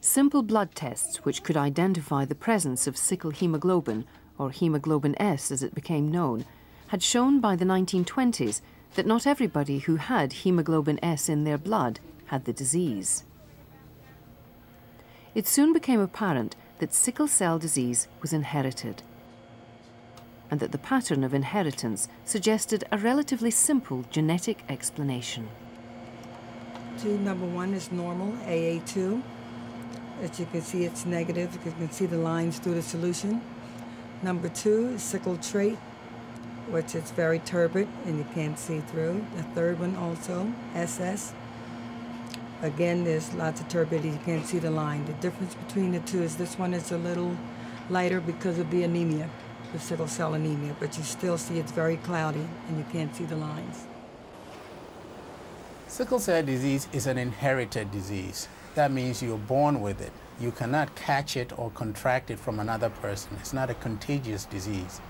Simple blood tests which could identify the presence of sickle hemoglobin, or hemoglobin S as it became known, had shown by the 1920s that not everybody who had hemoglobin S in their blood had the disease. It soon became apparent that sickle cell disease was inherited and that the pattern of inheritance suggested a relatively simple genetic explanation. Two, number one is normal, AA2. As you can see, it's negative. You can see the lines through the solution. Number two is sickle trait, which is very turbid and you can't see through. The third one also, SS. Again, there's lots of turbidity. You can't see the line. The difference between the two is this one is a little lighter because of the anemia, the sickle cell anemia, but you still see it's very cloudy and you can't see the lines. Sickle cell disease is an inherited disease. That means you're born with it. You cannot catch it or contract it from another person. It's not a contagious disease.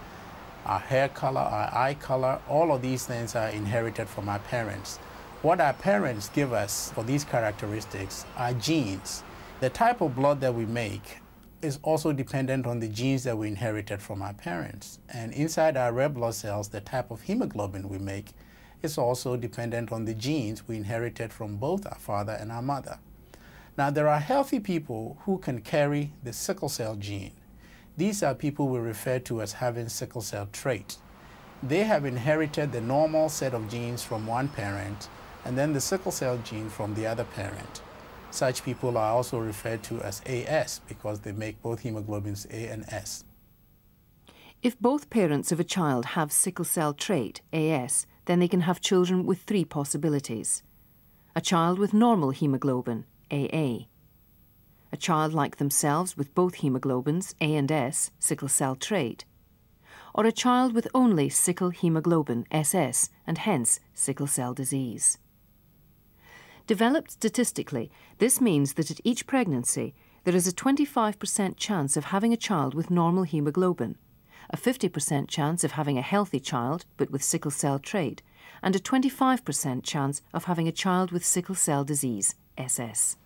Our hair color, our eye color, all of these things are inherited from our parents. What our parents give us for these characteristics are genes. The type of blood that we make is also dependent on the genes that we inherited from our parents. And inside our red blood cells, the type of hemoglobin we make is also dependent on the genes we inherited from both our father and our mother. Now, there are healthy people who can carry the sickle cell gene. These are people we refer to as having sickle cell trait. They have inherited the normal set of genes from one parent and then the sickle cell gene from the other parent. Such people are also referred to as AS because they make both hemoglobins A and S. If both parents of a child have sickle cell trait, AS, then they can have children with three possibilities. A child with normal hemoglobin, AA. A child like themselves with both hemoglobins, A and S, sickle cell trait. Or a child with only sickle hemoglobin, SS, and hence sickle cell disease. Developed statistically, this means that at each pregnancy, there is a 25% chance of having a child with normal hemoglobin, a 50% chance of having a healthy child but with sickle cell trait, and a 25% chance of having a child with sickle cell disease, SS.